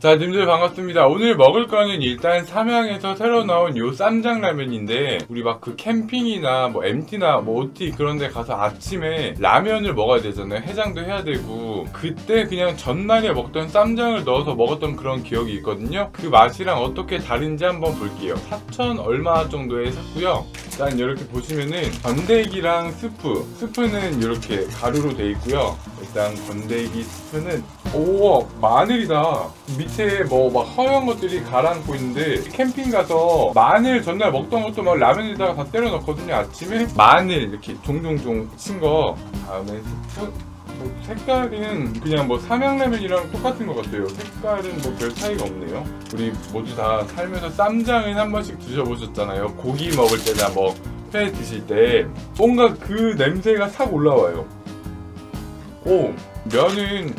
자, 님들 반갑습니다. 오늘 먹을 거는 일단 삼양에서 새로 나온 요 쌈장 라면인데 우리 막 그 캠핑이나 뭐 MT나 뭐 OT 그런 데 가서 아침에 라면을 먹어야 되잖아요. 해장도 해야 되고 그때 그냥 전날에 먹던 쌈장을 넣어서 먹었던 그런 기억이 있거든요. 그 맛이랑 어떻게 다른지 한번 볼게요. 4천 얼마 정도에 샀고요. 일단 이렇게 보시면은 건더기랑 스프 스프는 이렇게 가루로 돼 있고요. 일단 건더기 스프는 오 마늘이다. 밑에 뭐 막 허연 것들이 가라앉고 있는데 캠핑 가서 마늘 전날 먹던 것도 막 라면에다가 다 때려 넣거든요 아침에. 마늘 이렇게 종종종 친 거. 다음에 스프 뭐 색깔은 그냥 뭐 삼양라면이랑 똑같은 것 같아요. 색깔은 뭐 별 차이가 없네요. 우리 모두 다 살면서 쌈장은 한 번씩 드셔보셨잖아요. 고기 먹을 때나 뭐 회 드실 때 뭔가 그 냄새가 싹 올라와요. 오 면은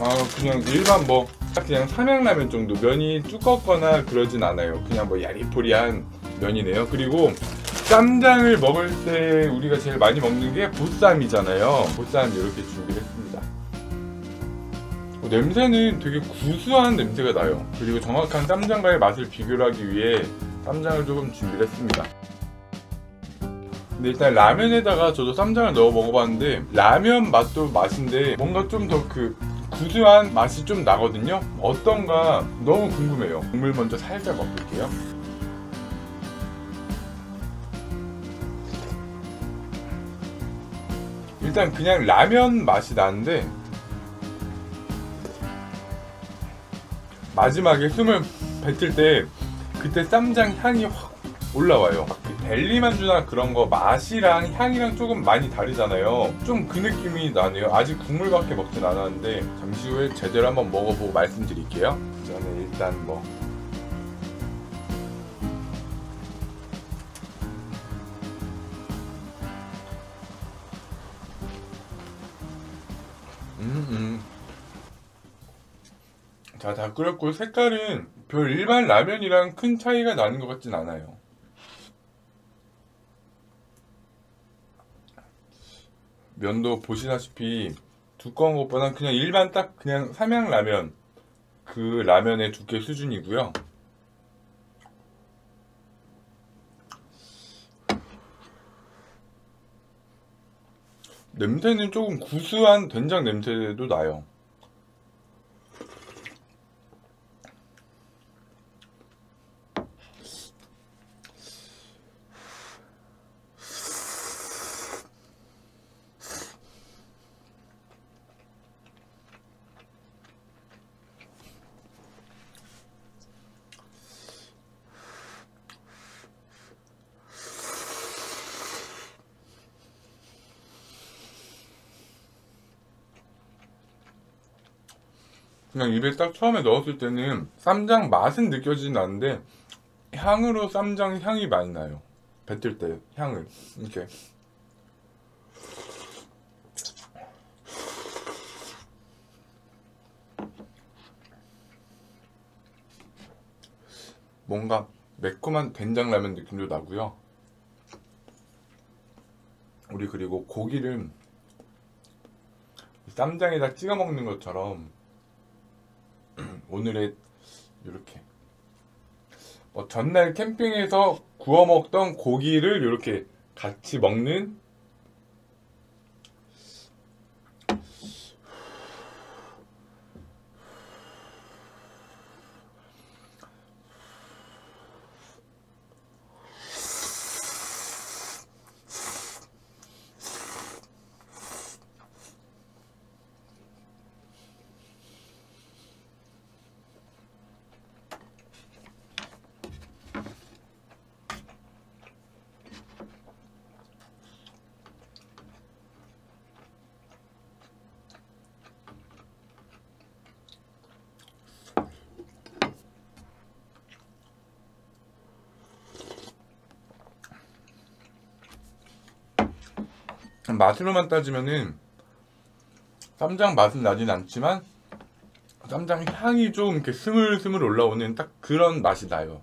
아 그냥 일반 뭐 그냥 삼양라면 정도. 면이 두껍거나 그러진 않아요. 그냥 뭐 야리포리한 면이네요. 그리고 쌈장을 먹을 때 우리가 제일 많이 먹는 게 보쌈이잖아요. 보쌈 이렇게 준비를 했습니다. 어, 냄새는 되게 구수한 냄새가 나요. 그리고 정확한 쌈장과의 맛을 비교를 하기 위해 쌈장을 조금 준비를 했습니다. 근데 일단 라면에다가 저도 쌈장을 넣어 먹어봤는데 라면 맛도 맛인데 뭔가 좀 더 그 구수한 맛이 좀 나거든요. 어떤가 너무 궁금해요. 국물 먼저 살짝 먹을게요 일단 그냥 라면 맛이 나는데 마지막에 숨을 뱉을 때 그때 쌈장 향이 확 올라와요. 그 벨리만주나 그런 거 맛이랑 향이랑 조금 많이 다르잖아요. 좀 그 느낌이 나네요. 아직 국물밖에 먹진 않았는데 잠시 후에 제대로 한번 먹어보고 말씀드릴게요. 저는 일단 뭐 음, 음. 자, 다 끓였고 색깔은 별 일반 라면이랑 큰 차이가 나는 것 같진 않아요. 면도 보시다시피 두꺼운 것보다 그냥 일반 딱 그냥 삼양 라면 그 라면의 두께 수준이고요. 냄새는 조금 구수한 된장 냄새도 나요. 그냥 입에 딱 처음에 넣었을 때는 쌈장 맛은 느껴지진 않는데 향으로 쌈장 향이 많이 나요. 뱉을 때 향을 이렇게 뭔가 매콤한 된장 라면 느낌도 나고요. 우리 그리고 고기를 쌈장에다 찍어 먹는 것처럼 오늘의 이렇게. 뭐 전날 캠핑에서 구워 먹던 고기를 이렇게 같이 먹는 맛으로만 따지면은 쌈장 맛은 나진 않지만 쌈장 향이 좀 이렇게 스물스물 올라오는 딱 그런 맛이 나요.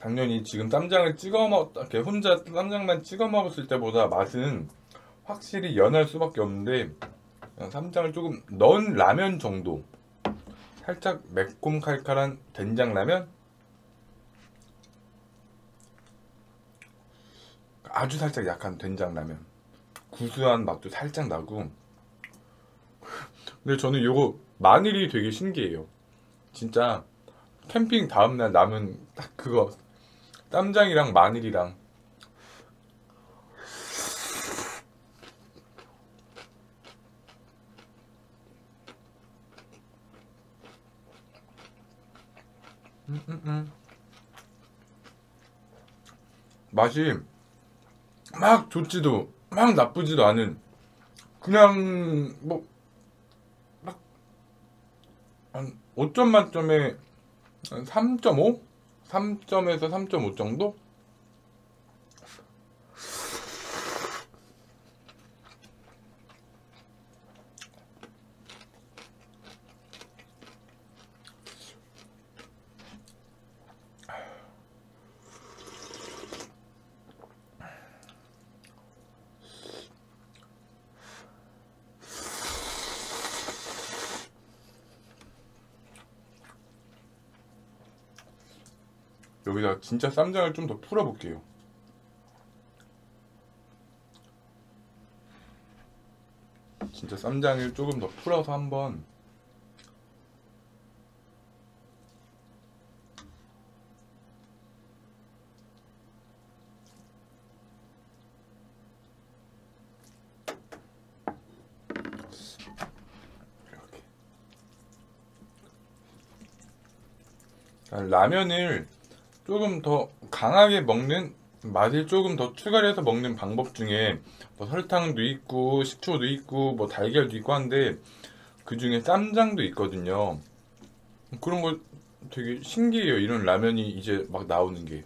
당연히 지금 쌈장을 찍어 먹, 이렇게 혼자 쌈장만 찍어 먹었을 때보다 맛은 확실히 연할 수밖에 없는데 쌈장을 조금 넣은 라면 정도 살짝 매콤 칼칼한 된장 라면 아주 살짝 약한 된장 라면. 구수한 맛도 살짝 나고. 근데 저는 요거 마늘이 되게 신기해요. 진짜 캠핑 다음날 남은 딱 그거. 쌈장이랑 마늘이랑. 음, 음, 음. 맛이 막 좋지도 막 나쁘지도 않은 그냥 뭐 막 한 5점 만점에 한 3.5? 3점에서 3.5 정도? 여기다 진짜 쌈장을 좀 더 풀어볼게요. 진짜 쌈장을 조금 더 풀어서 한번 라면을 조금 더 강하게 먹는 맛을 조금 더 추가를 해서 먹는 방법 중에 뭐 설탕도 있고 식초도 있고 뭐 달걀도 있고 한데 그 중에 쌈장도 있거든요. 그런 거 되게 신기해요. 이런 라면이 이제 막 나오는 게.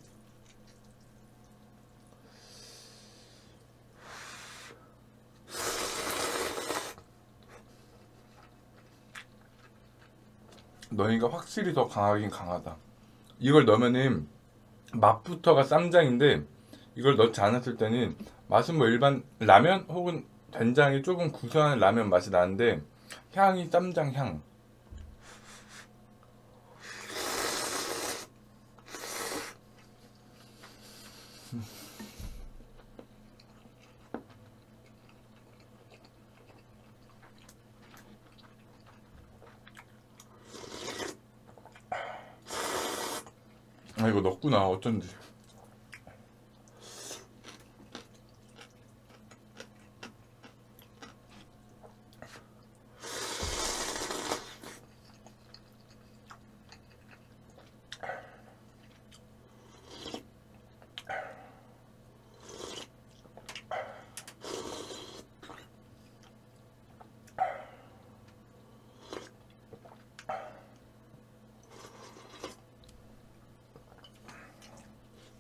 너희가 확실히 더 강하긴 강하다. 이걸 넣으면은 맛부터가 쌈장인데 이걸 넣지 않았을 때는 맛은 뭐 일반 라면 혹은 된장이 조금 구수한 라면 맛이 나는데 향이 쌈장 향. 넣었구나. 어쩐지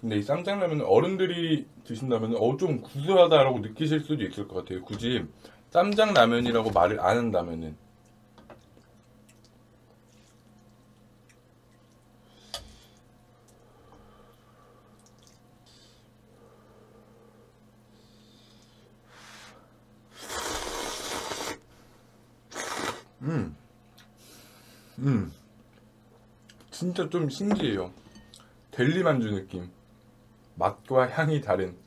근데 이 쌈장라면은 어른들이 드신다면 어좀 구수하다라고 느끼실 수도 있을 것 같아요. 굳이 쌈장 라면이라고 말을 안 한다면은 음, 음, 진짜 좀 신기해요. 델리 만주 느낌. 맛과 향이 다른.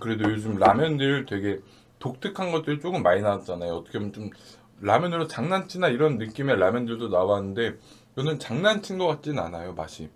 그래도 요즘 라면들 되게 독특한 것들이 조금 많이 나왔잖아요. 어떻게 보면 좀 라면으로 장난치나 이런 느낌의 라면들도 나왔는데 이거는 장난친 것 같진 않아요 맛이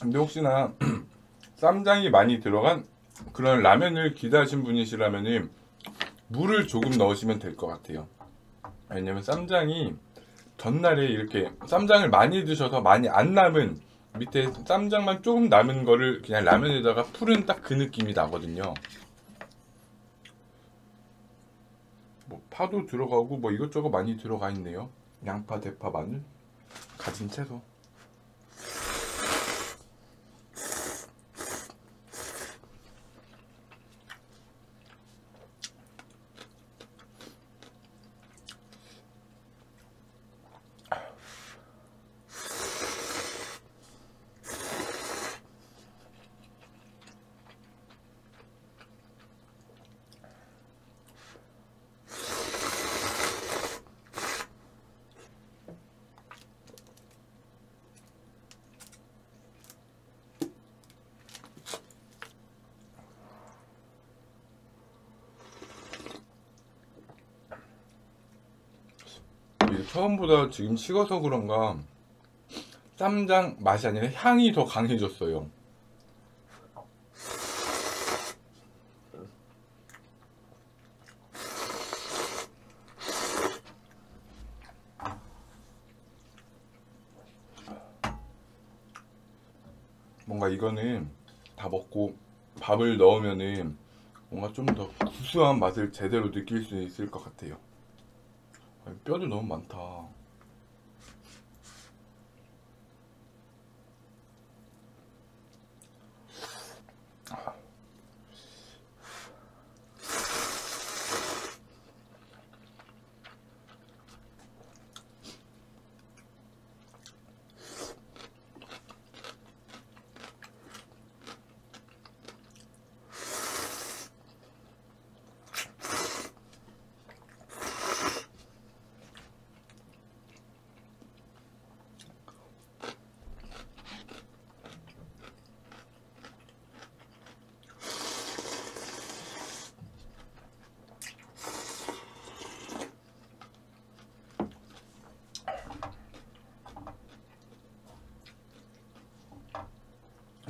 근데 혹시나 쌈장이 많이 들어간 그런 라면을 기대하신 분이시라면 물을 조금 넣으시면 될 것 같아요. 왜냐면 쌈장이 전날에 이렇게 쌈장을 많이 드셔서 많이 안 남은 밑에 쌈장만 조금 남은 거를 그냥 라면에다가 풀은 딱 그 느낌이 나거든요. 뭐 파도 들어가고 뭐 이것저것 많이 들어가 있네요. 양파, 대파, 마늘, 가진 채소. 처음보다 지금 식어서 그런가 쌈장 맛이 아니라 향이 더 강해졌어요. 뭔가 이거는 다 먹고 밥을 넣으면은 뭔가 좀 더 구수한 맛을 제대로 느낄 수 있을 것 같아요. 뼈도 너무 많다.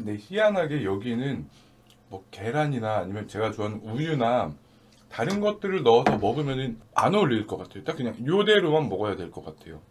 근데 희한하게 여기는 뭐 계란이나 아니면 제가 좋아하는 우유나 다른 것들을 넣어서 먹으면 안 어울릴 것 같아요. 딱 그냥 요대로만 먹어야 될 것 같아요.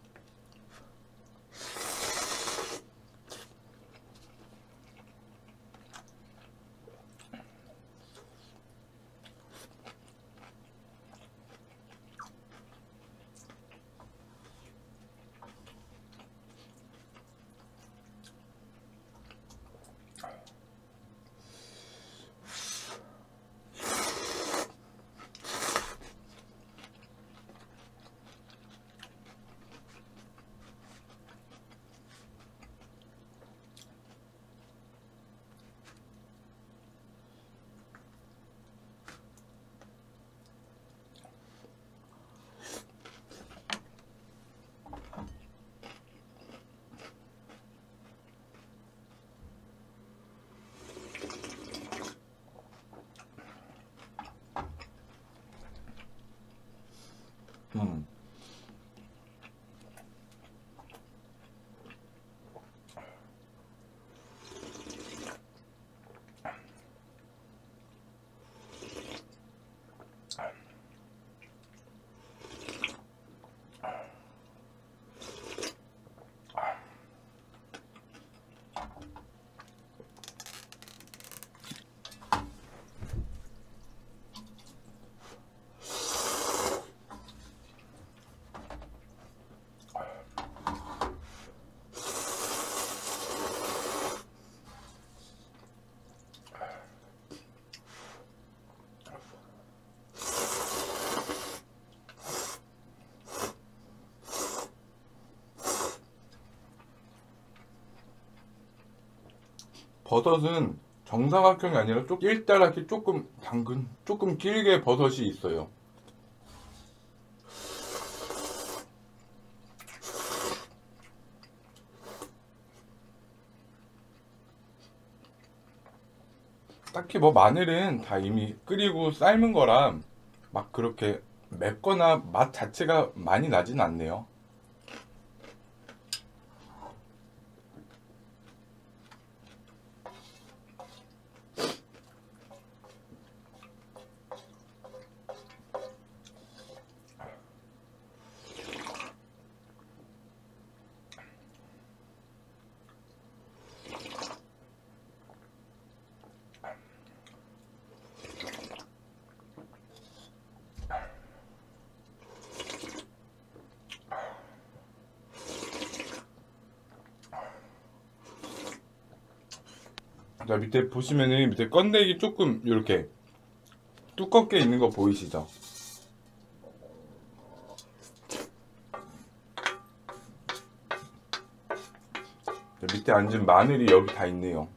버섯은 정사각형이 아니라 좀 일자랗게 조금 당근 조금 길게 버섯이 있어요. 딱히 뭐 마늘은 다 이미 끓이고 삶은 거라 막 그렇게 맵거나 맛 자체가 많이 나진 않네요. 자 밑에 보시면은 밑에 건더기 조금 이렇게 두껍게 있는 거 보이시죠? 자, 밑에 앉은 마늘이 여기 다 있네요.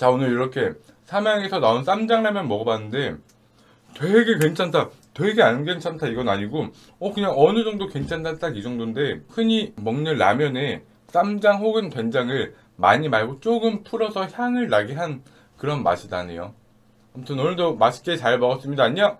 자 오늘 이렇게 삼양에서 나온 쌈장라면 먹어봤는데 되게 괜찮다. 되게 안 괜찮다. 이건 아니고 어 그냥 어느 정도 괜찮다 딱 이 정도인데 흔히 먹는 라면에 쌈장 혹은 된장을 많이 말고 조금 풀어서 향을 나게 한 그런 맛이 나네요. 아무튼 오늘도 맛있게 잘 먹었습니다. 안녕